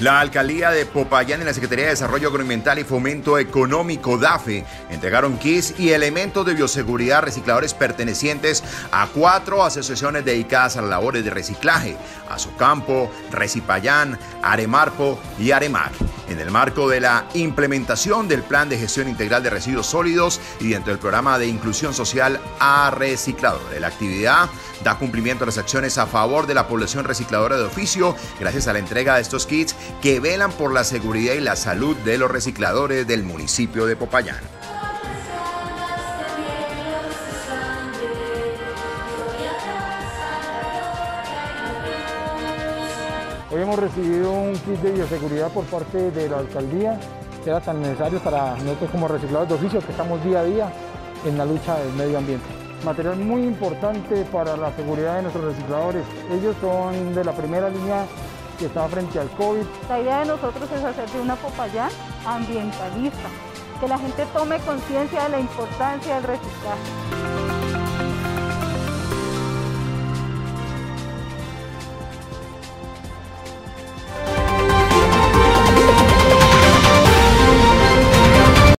La alcaldía de Popayán y la Secretaría de Desarrollo Agroambiental y Fomento Económico DAFE entregaron kits y elementos de bioseguridad recicladores pertenecientes a cuatro asociaciones dedicadas a las labores de reciclaje: Azocampo, Recipayán, Aremarpo y Aremac en el marco de la implementación del Plan de Gestión Integral de Residuos Sólidos y dentro del programa de inclusión social a recicladores. La actividad da cumplimiento a las acciones a favor de la población recicladora de oficio gracias a la entrega de estos kits que velan por la seguridad y la salud de los recicladores del municipio de Popayán. Hoy hemos recibido un kit de bioseguridad por parte de la alcaldía que era tan necesario para nosotros como recicladores de oficio que estamos día a día en la lucha del medio ambiente. Material muy importante para la seguridad de nuestros recicladores. Ellos son de la primera línea que está frente al COVID. La idea de nosotros es hacer de una Popayán ambientalista, que la gente tome conciencia de la importancia del reciclaje.